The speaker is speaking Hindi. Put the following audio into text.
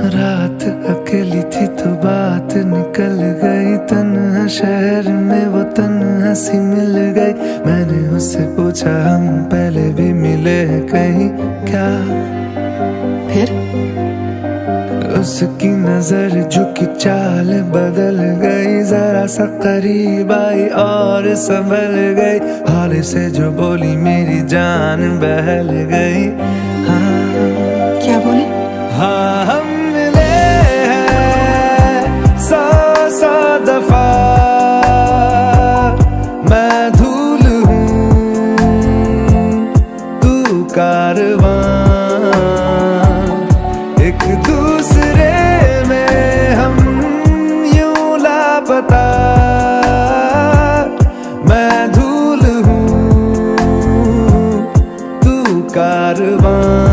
अकेली थी तो बात निकल गई। तन शहर में वो तन हँसी मिल गई। मैंने उससे पूछा हम पहले भी मिले कहीं? क्या? फिर? उसकी नज़र झुकी चाल बदल गई। जरा सा करीब आई और संभल गई। हाल से जो बोली मेरी जान बहल गई। हाँ। पता मैं धूल हूँ तू कारवां।